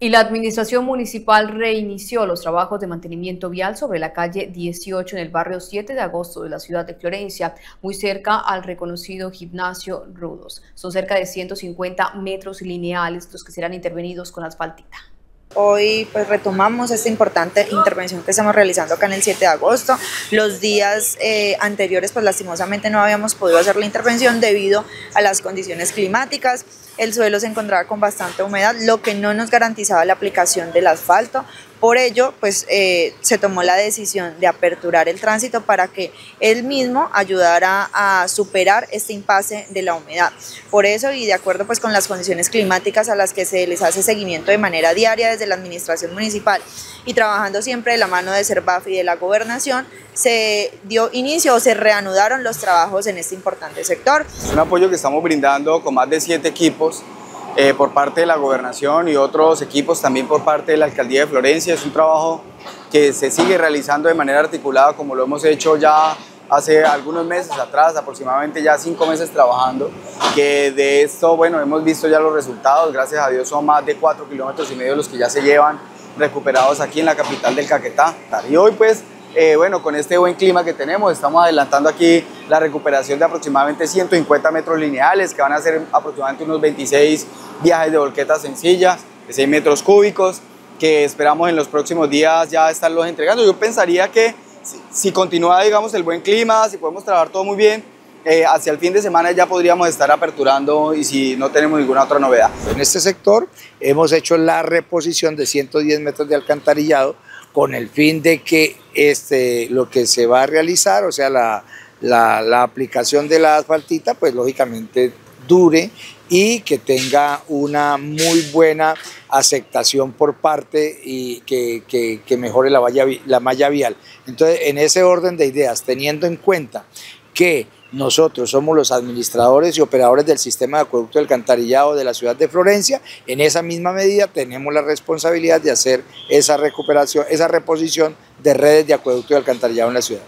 Y la administración municipal reinició los trabajos de mantenimiento vial sobre la calle 18 en el barrio 7 de agosto de la ciudad de Florencia, muy cerca al reconocido gimnasio Rudos. Son cerca de 150 metros lineales los que serán intervenidos con asfaltita. Hoy pues retomamos esta importante intervención que estamos realizando acá en el 7 de agosto. Los días eh, anteriores pues lastimosamente no habíamos podido hacer la intervención debido a las condiciones climáticas. El suelo se encontraba con bastante humedad, lo que no nos garantizaba la aplicación del asfalto. Por ello, pues eh, se tomó la decisión de aperturar el tránsito para que él mismo ayudara a superar este impasse de la humedad. Por eso y de acuerdo pues con las condiciones climáticas a las que se les hace seguimiento de manera diaria desde la administración municipal y trabajando siempre de la mano de Cervaf y de la gobernación, se dio inicio o se reanudaron los trabajos en este importante sector. Un apoyo que estamos brindando con más de siete equipos eh, por parte de la gobernación y otros equipos también por parte de la alcaldía de Florencia. Es un trabajo que se sigue realizando de manera articulada como lo hemos hecho ya hace algunos meses atrás, aproximadamente ya cinco meses trabajando, que de esto, bueno, hemos visto ya los resultados, gracias a Dios son más de cuatro kilómetros y medio los que ya se llevan recuperados aquí en la capital del Caquetá. Y hoy pues eh, bueno, con este buen clima que tenemos, estamos adelantando aquí la recuperación de aproximadamente 150 metros lineales, que van a ser aproximadamente unos 26 viajes de volquetas sencillas, de 6 metros cúbicos, que esperamos en los próximos días ya estarlos entregando. Yo pensaría que si, continúa, digamos, el buen clima, si podemos trabajar todo muy bien, eh, hacia el fin de semana ya podríamos estar aperturando y si no tenemos ninguna otra novedad. En este sector hemos hecho la reposición de 110 metros de alcantarillado con el fin de que este, lo que se va a realizar, o sea, la, la, aplicación de la asfaltita, pues lógicamente dure y que tenga una muy buena aceptación por parte y que, mejore la, valla, la malla vial. Entonces, en ese orden de ideas, teniendo en cuenta que nosotros somos los administradores y operadores del sistema de acueducto del alcantarillado de la ciudad de Florencia. En esa misma medida tenemos la responsabilidad de hacer esa recuperación, esa reposición de redes de acueducto y alcantarillado en la ciudad.